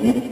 Mm-hmm.